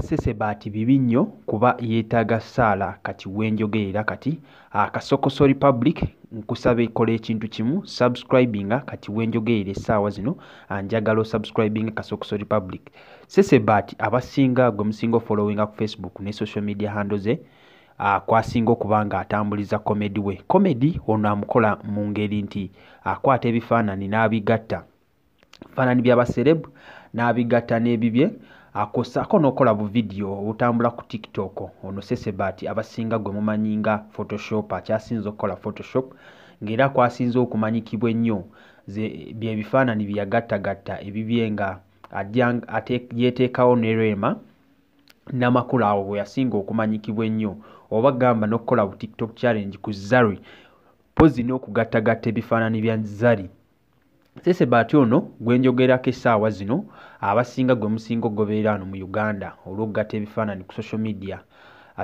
Ssesebaati bibi nnyo kuba yeetaaga ssaala kati wenjogerera kati uh, Kasokoso Republic nkusaba ekola ekintu kimu subscribinga kati wenjogerera essaawa zino njagala osubscribinga Kasokoso Republic. Ssesebaati abasinga gwe musinga ofollowinga ku Facebook ne social media handle ze kwasinga okuba nga atambuliza comedy we. Comedy ono amukola mu ngeri nti akwata ebifaananyi n'abigatta bifaananyi by'abaserebu n'abigatta n'ebibye akosaako n'okola buvidiyo obutambula ku tiktok ono Ssesebaati abasinga gwe mumanyi nga photoshop akyasinze okukola photoshop ng'era kwasinze okumanyikibwa ennyo bye bifaananyi bye yagattagatta ebibye nga yeeteekawo ne Rema Namakula awo bwe yasinga okumanyikibwa ennyo oba gamba n'okukola bu tiktok challenge ku Zari mpozzi n'okugattagatta ebifaananyi bya Zari. Ssesebaati ono gwe njogerako essaawa zino abasinga gwe musinga ogoberera wano mu Uganda olw'okugatta ebifaananyi ku social media.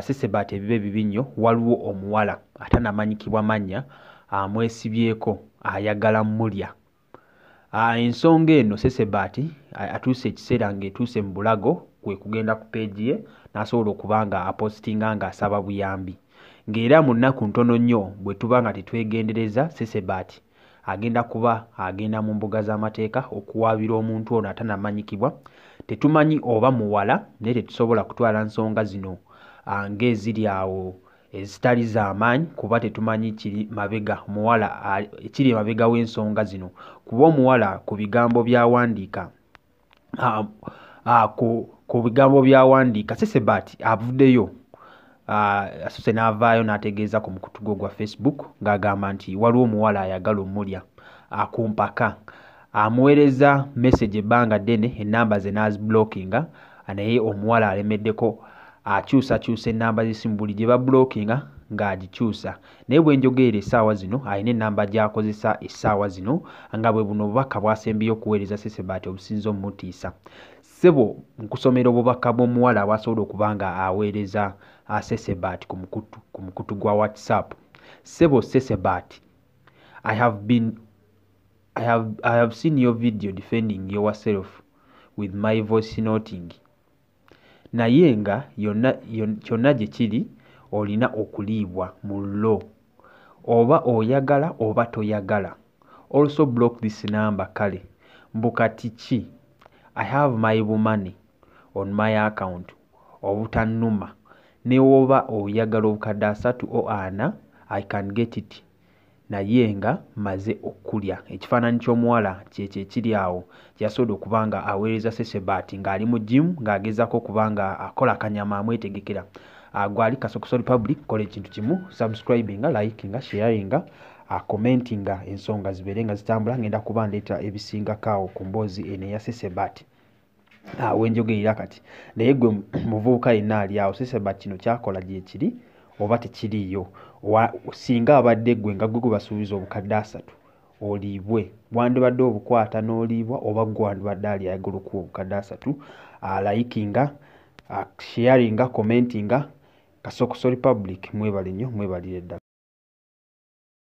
Ssesebaati ebibe bibi nnyo waliwo omuwala atanamanyikibwa mannya amwesibyeko ayagala mmulya. Ensonga eno Ssesebaati atuuse ekiseera ng'etuuse mu bulago kwe kugenda ku peegi ye n'asobola okuba nga apositinga ng'asaba buyambi. Ng'era mu nnaku ntono nnyo bwe tuba nga tetwegendereza Ssesebaati agenda kuba agenda mu mbuga z'amateeka okuwaabira omuntu ono atanamanyikibwa. Tetumanyi oba muwala naye tetusobola kutwala nsonga zino ng'eziri awo ezitali za maanyi kuba tetumanyi kiri mabega muwala ekiri emabega w'ensonga zino. Kuba omuwala ku bigambo by'awandiika ku bigambo by'awandiika Ssesebaati avuddeyo asose n'avaayo n'ategeeza ku mukutu gwe ogwa Facebook ng'agamba nti waliwo omuwala ayagala ommulya ku mpaka amuweereza message ebbanga ddene ennamba ze n'aziblockinga naye omuwala alemeddeko akyusakyusa ennamba z'essimu buli gye babbulookinga ng'agikyusa naye bwe njogerera essaawa zino alina ennamba gy'akozesa essaawa zino nga bwe buno obubaka bw'asembayo okuweereza Ssesebaati obusinze ommutiisa. Ssebo nkusomera obubaka bw'omuwala bw'asobola okuba nga aweereza Ssesebaati ku mukutu ku mukutu gwa WhatsApp. Ssebo Ssesebaati I have been I have, I have seen your video defending yourself with my voice noting. Naye nga yonna kyonna gye kiri olina okuliibwa mu law oba oyagala oba toyagala. Also block this number kale. Mbu kati ki I have my money on my account. Obutannuma. Ne woba oyagala obukadde asatu o ana I can get it. Naye nga mmaze okkulya ekifaananyi ky'omuwala kyekyo ekiri awo kyeyasobodde okuba nga aweereza Ssesebaati ng'ali mu gym ng'agezaako okuba nga akola akanyama amwetegekera. Gwali Kasokoso Republic kola ekintu kimu subscribinga likinga sharinga commentinga ensonga zibeere nga zitambula ngenda kuba ndeeta ebisingako awo ku mboozi eno eya Ssesebaati wenjogerera kati naye gwe muvubuka yenna ali awo Ssesebaati kino kyakola gyekiri oba tekiriiyo singa abadde ggwe nga gwe basuubiza obukadde asatu oliibwe wandibadde obukwata n'oliibwa oba ggwe wandibadde ali ayagala okuwa obukadde asatu likinga sharinga commentinga Kasokoso Republic mwebale nnyo mwebalire ddala.